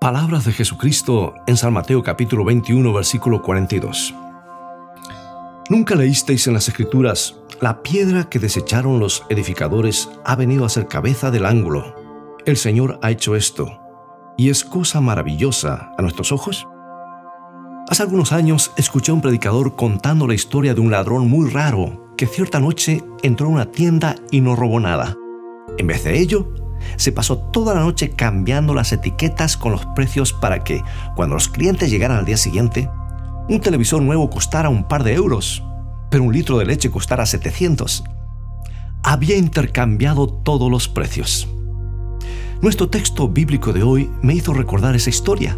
Palabras de Jesucristo en San Mateo capítulo 21 versículo 42. ¿Nunca leísteis en las Escrituras, la piedra que desecharon los edificadores ha venido a ser cabeza del ángulo? El Señor ha hecho esto, y es cosa maravillosa a nuestros ojos. Hace algunos años escuché a un predicador contando la historia de un ladrón muy raro que cierta noche entró a una tienda y no robó nada. En vez de ello, se pasó toda la noche cambiando las etiquetas con los precios para que, cuando los clientes llegaran al día siguiente, un televisor nuevo costara un par de euros, pero un litro de leche costara 700. Había intercambiado todos los precios. Nuestro texto bíblico de hoy me hizo recordar esa historia.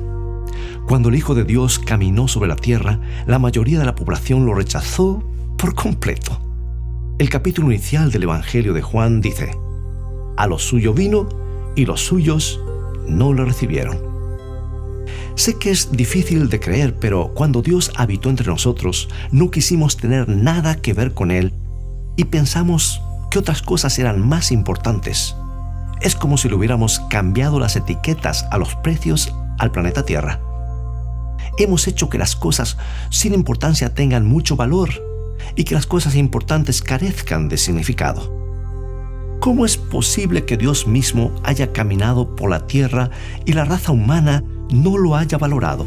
Cuando el Hijo de Dios caminó sobre la tierra, la mayoría de la población lo rechazó por completo. El capítulo inicial del Evangelio de Juan dice, a lo suyo vino y los suyos no lo recibieron. Sé que es difícil de creer, pero cuando Dios habitó entre nosotros, no quisimos tener nada que ver con Él y pensamos que otras cosas eran más importantes. Es como si le hubiéramos cambiado las etiquetas a los precios al planeta Tierra. Hemos hecho que las cosas sin importancia tengan mucho valor y que las cosas importantes carezcan de significado. ¿Cómo es posible que Dios mismo haya caminado por la tierra y la raza humana no lo haya valorado?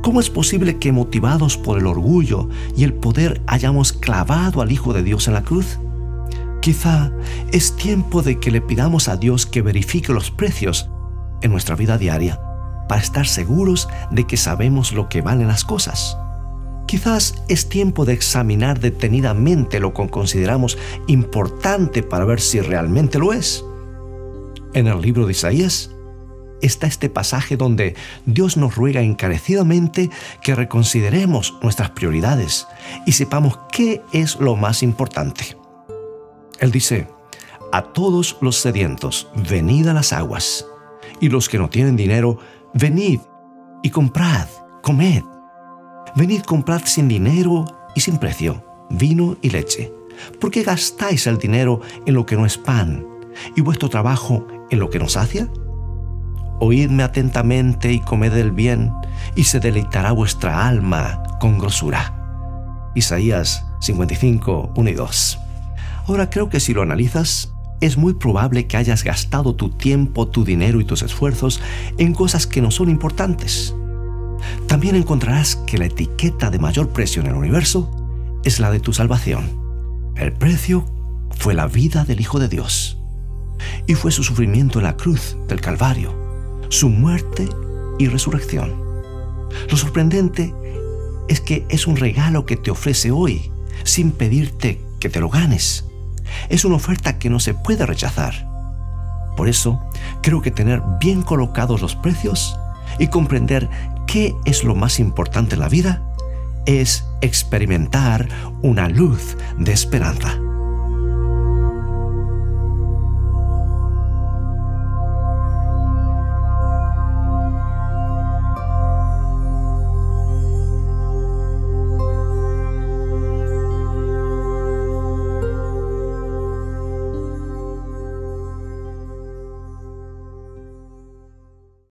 ¿Cómo es posible que motivados por el orgullo y el poder hayamos clavado al Hijo de Dios en la cruz? Quizá es tiempo de que le pidamos a Dios que verifique los precios en nuestra vida diaria para estar seguros de que sabemos lo que valen las cosas. Quizás es tiempo de examinar detenidamente lo que consideramos importante para ver si realmente lo es. En el libro de Isaías está este pasaje donde Dios nos ruega encarecidamente que reconsideremos nuestras prioridades y sepamos qué es lo más importante. Él dice, a todos los sedientos, venid a las aguas, y los que no tienen dinero, venid y comprad, comed. Venid, comprad sin dinero y sin precio, vino y leche. ¿Por qué gastáis el dinero en lo que no es pan y vuestro trabajo en lo que no sacia? Oídme atentamente y comed el bien, y se deleitará vuestra alma con grosura. Isaías 55, 1 y 2. Ahora creo que si lo analizas, es muy probable que hayas gastado tu tiempo, tu dinero y tus esfuerzos en cosas que no son importantes también encontrarás que la etiqueta de mayor precio en el universo es la de tu salvación. El precio fue la vida del Hijo de Dios y fue su sufrimiento en la cruz del Calvario, su muerte y resurrección. Lo sorprendente es que es un regalo que te ofrece hoy sin pedirte que te lo ganes. Es una oferta que no se puede rechazar. Por eso, creo que tener bien colocados los precios y comprender qué es lo más importante en la vida es experimentar una luz de esperanza.